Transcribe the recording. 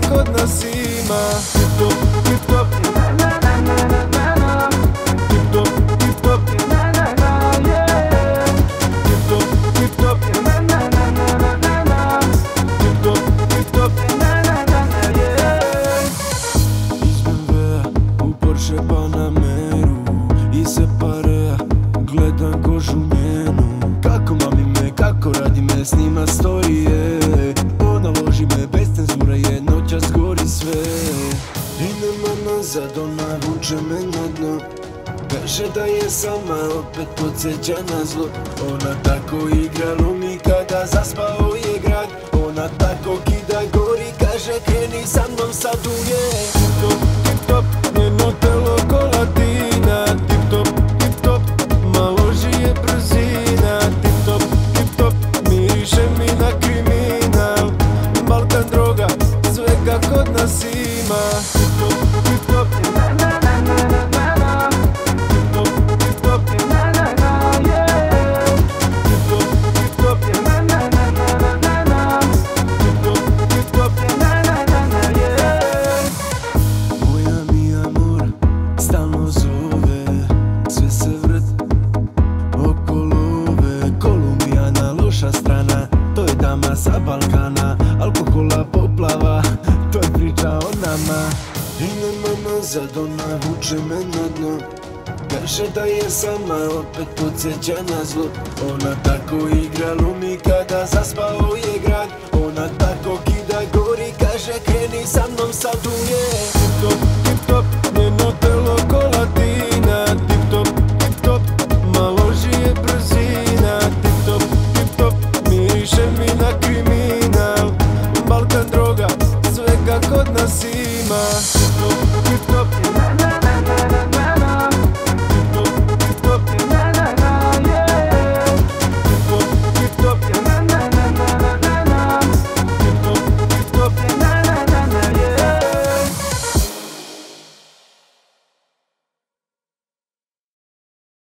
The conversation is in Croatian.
tip top Tip top, tip top Tip top, tip top Tip top, tip top Iz BMW-a u Porsche Panameru I se parea gledam kožu njenu Kako mami me, kako radi me, snima storije Ona loži me, Nema nazad, ona vuče me na dno. Kaže da je sama, opet podsjeća na zlo. Ona tako igra lumi kada zaspao je grad. Ona tako kida gori, kaže kreni sa mnom sad uje sa Balkana. Alkohola poplava To je priča o nama. I nema nazad ona vuče me na dno. Kaže da je sama opet podsjeća na zlo. Ona tako igra lumi kada zaspao je grad. Ona tako kida gori kaže kreni sa mnom sad uje kod nas ima. Tip top, tip top